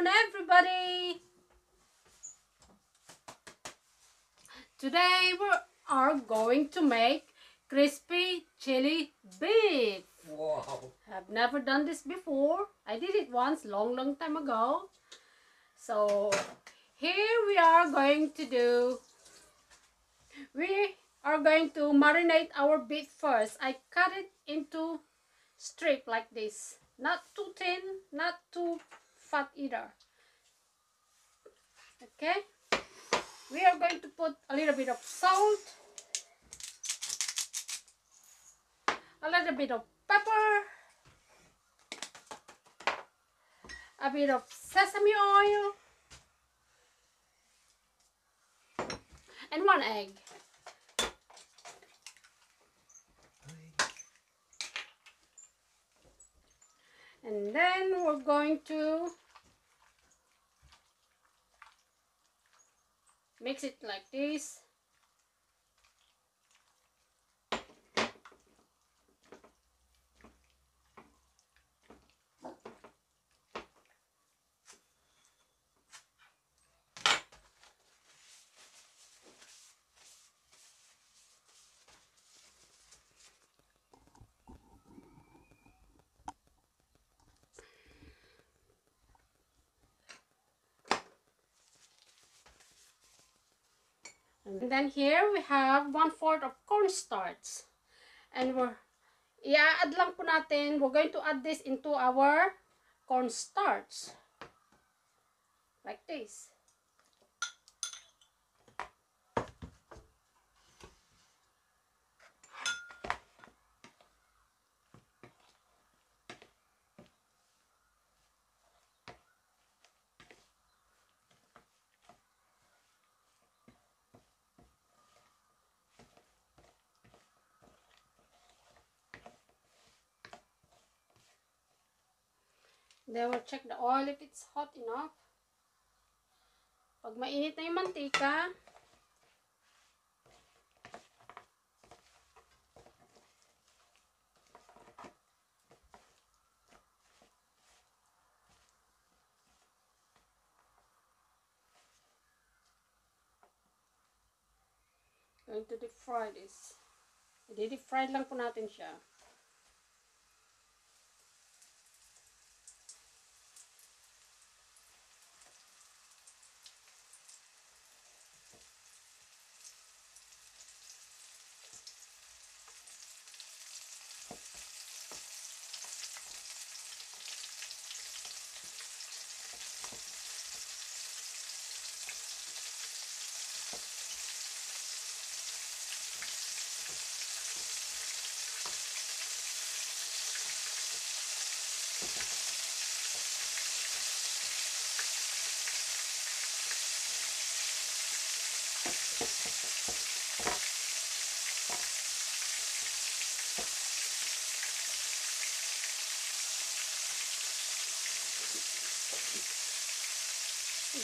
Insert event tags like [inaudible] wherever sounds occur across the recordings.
afternoon, everybody. Today we are going to make crispy chili beef. Wow. I've never done this before. I did it once, long, long time ago. So here we are going to do. We are going to marinate our beef first. I cut it into strip like this. Not too thin, not too fat either. Okay. We are going to put a little bit of salt. A little bit of pepper. A bit of sesame oil. And one egg. And then we're going to mix it like this. And then here we have one fourth of cornstarch. And we're, i-add lang po natin, we're going to add this into our cornstarch. Like this. Then we'll check the oil if it's hot enough. Pag mainit na yung mantika, going to deep fry this. I-deep fry lang po natin siya.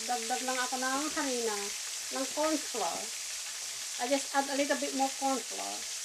Dagdag lang ako ng harina, ng corn flour. I just add a little bit more corn flour.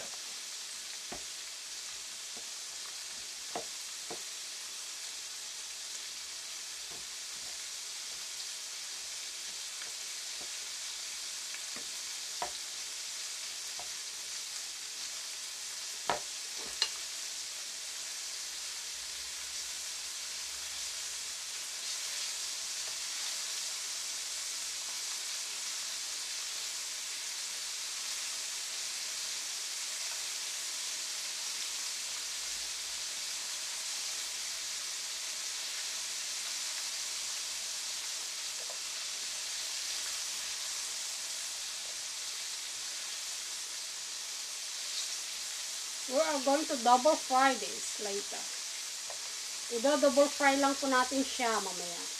Okay we are going to double fry this later. Ido-double fry lang po natin siya mamaya.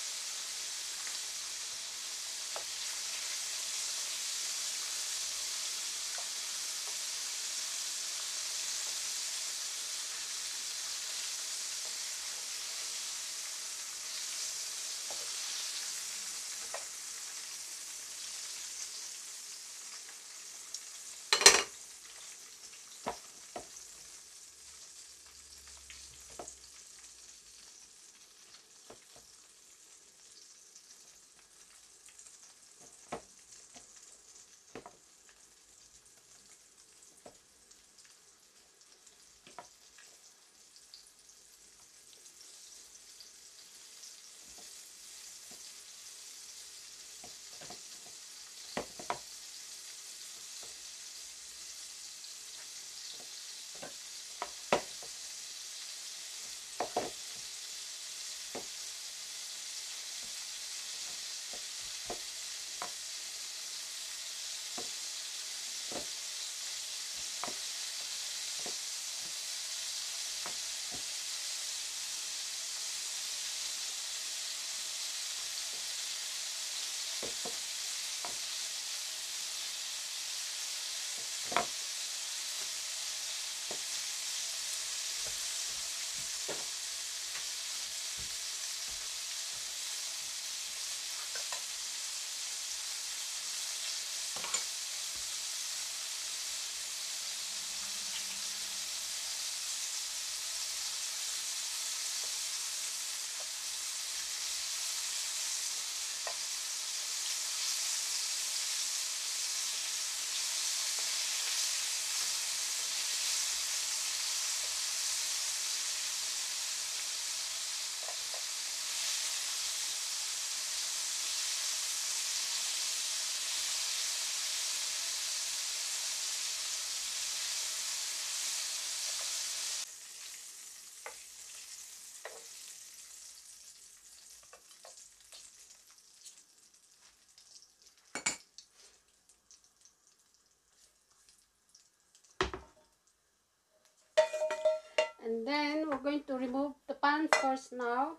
We're going to remove the pan first now.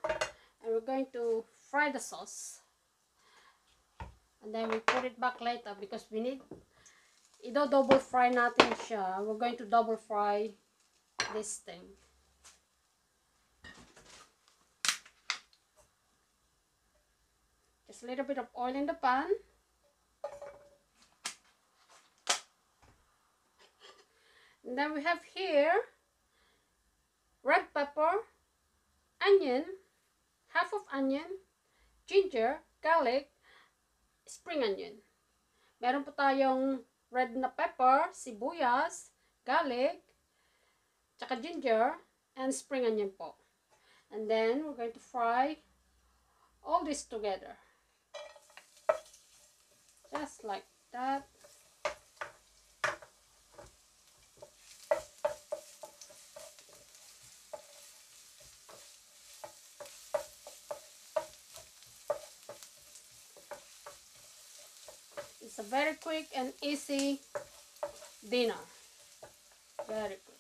And we're going to fry the sauce. And then we put it back later because we need ito double fry natin siya. We're going to double fry this thing. Just a little bit of oil in the pan. And then we have here onion, half of onion, ginger, garlic, spring onion. Meron po tayong red na pepper, sibuyas, garlic, tsaka ginger, and spring onion po. And then, we're going to fry all this together. Just like that. It's a very quick and easy dinner. Very good.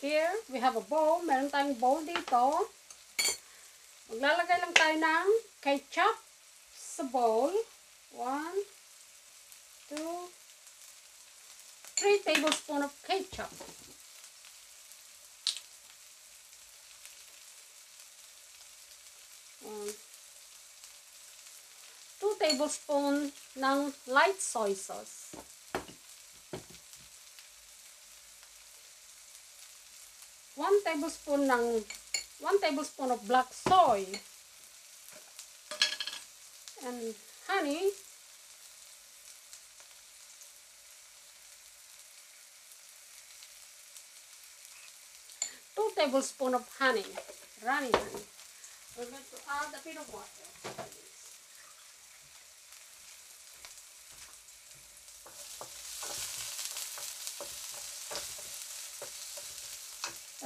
Here, we have a bowl. Meron tayong bowl dito. Maglalagay lang tayo ng ketchup sa bowl. One, two, three tablespoons of ketchup. One, two tablespoons ng light soy sauce. One tablespoon ng one tablespoon of black soy. And honey. Two tablespoons of honey. Running honey. We're going to add a bit of water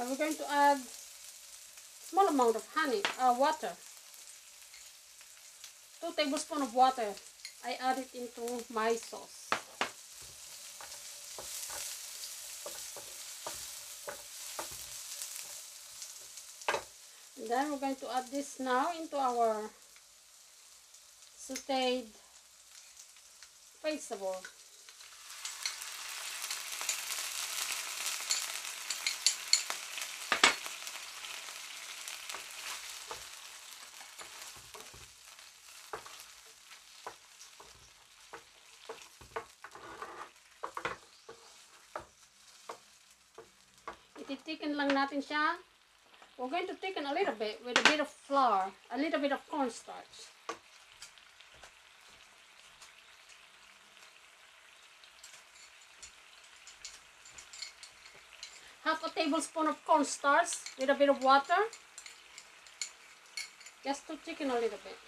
and we're going to add small amount of honey, uh, water. Two tablespoons of water. I add it into my sauce. And then we're going to add this now into our sauteed vegetable. Ititikin lang natin siya. We're going to thicken a little bit with a bit of flour, a little bit of cornstarch. Half a tablespoon of cornstarch with a bit of water. Just to thicken a little bit.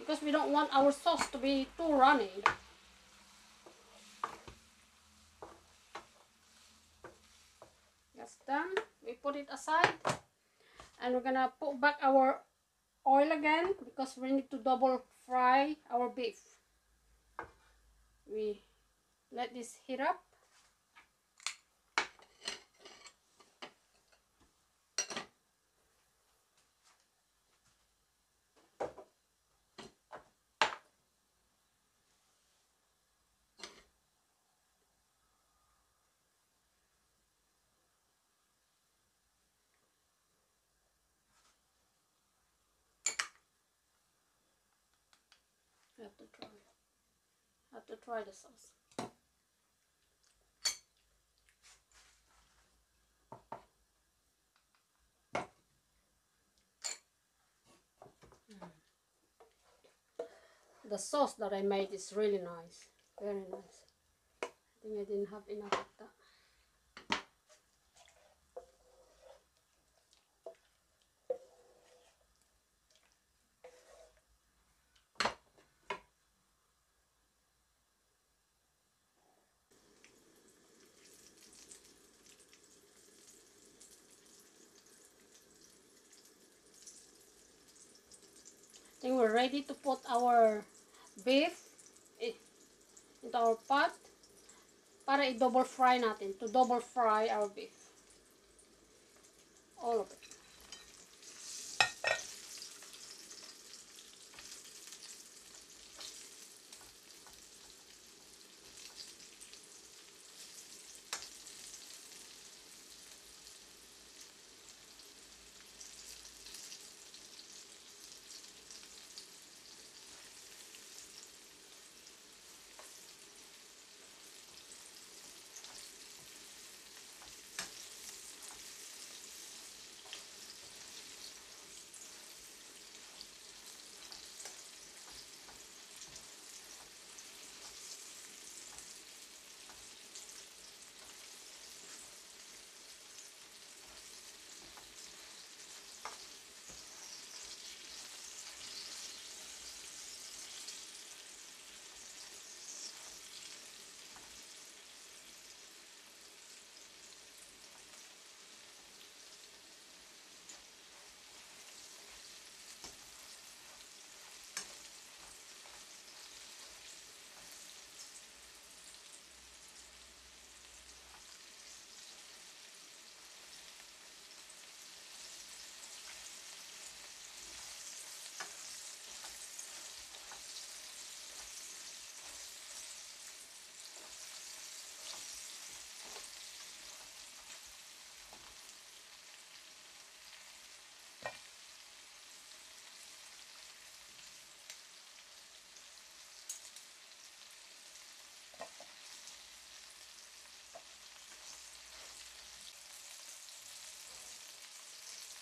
Because we don't want our sauce to be too runny. That's done. We put it aside. And we're gonna put back our oil again because we need to double fry our beef. We let this heat up. Have to try. Have to try the sauce. Mm. The sauce that I made is really nice. Very nice. I think I didn't have enough of that. Ready to put our beef into our pot para i-double fry natin. To double fry our beef. All of it.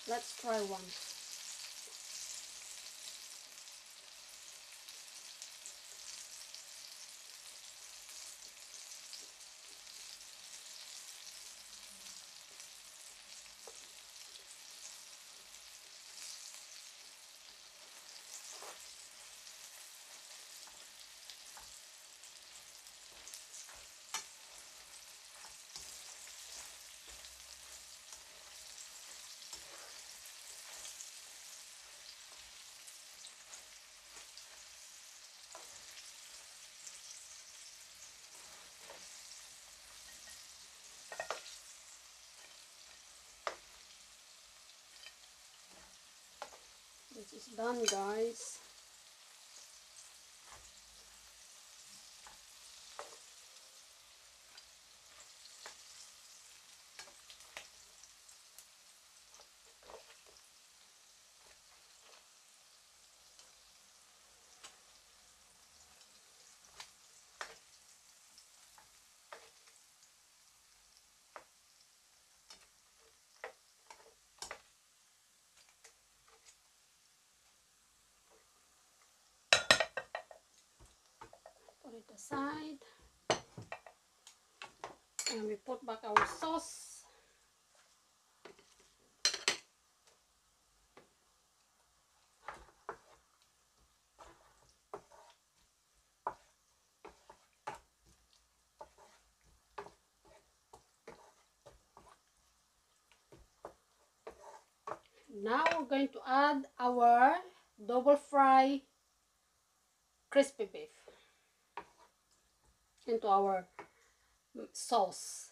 Let's try one. This is done guys. It aside and we put back our sauce. Now we're going to add our double fry crispy beef into our sauce.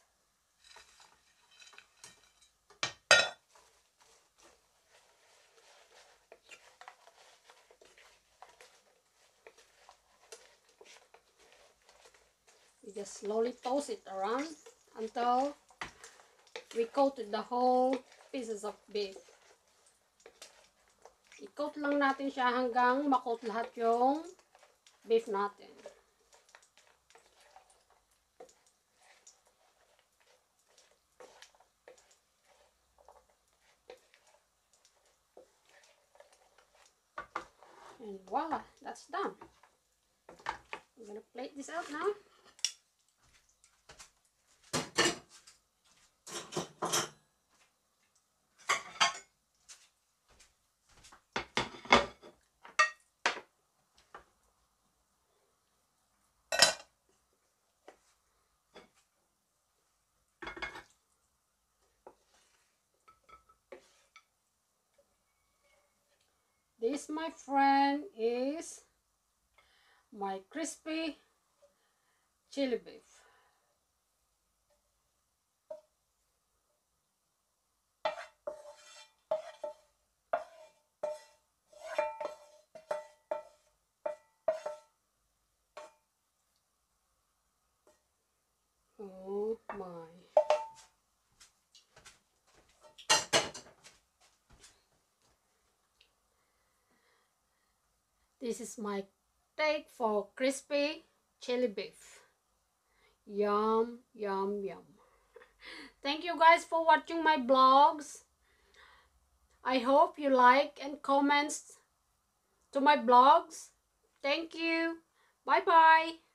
We just slowly toss it around until we coated the whole pieces of beef. I-coat lang natin siya hanggang makot lahat yung beef natin. Voila, that's done. I'm gonna plate this out now. This, my friend, is my crispy chili beef. Oh my. This is my take for crispy chili beef. Yum, yum, yum. [laughs] Thank you guys for watching my blogs. I hope you like and comments to my blogs. Thank you. Bye-bye.